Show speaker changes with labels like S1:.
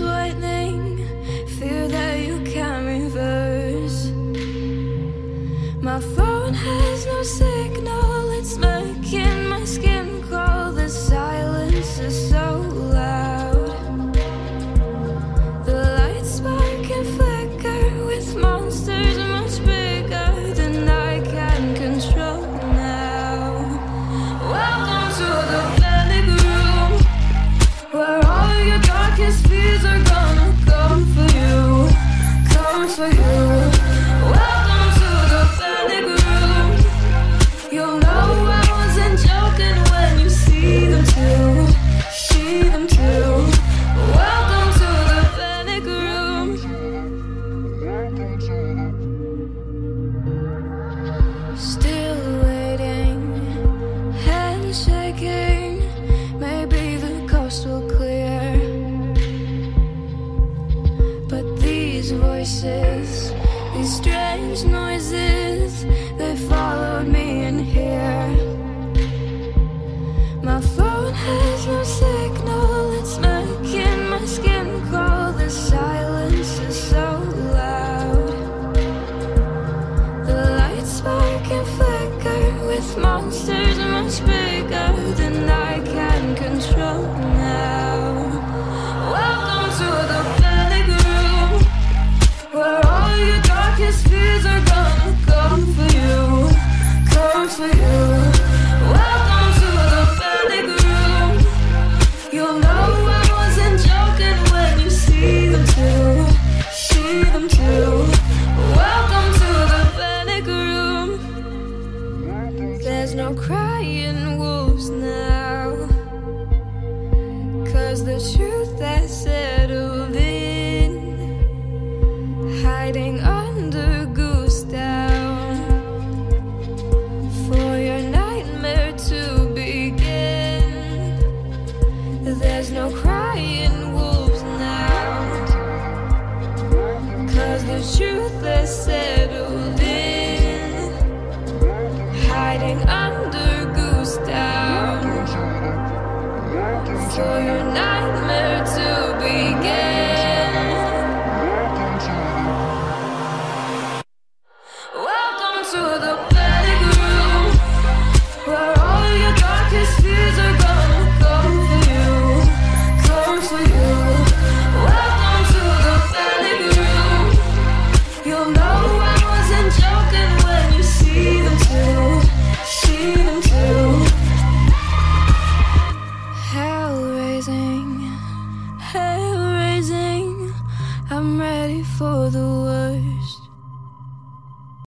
S1: whitening Fear that you can reverse. My phone has no signal. Voices, these strange noises, they followed me in here. My phone has no signal, it's making my skin crawl. The silence is so loud. The lights spark and flicker with monsters much bigger than I There's no crying wolves now. Cause the truth has settled in. Hiding under goose down. For your nightmare to begin. There's no crying wolves now. Cause the truth has Hiding under goose down. For your nightmare I'm ready for the worst.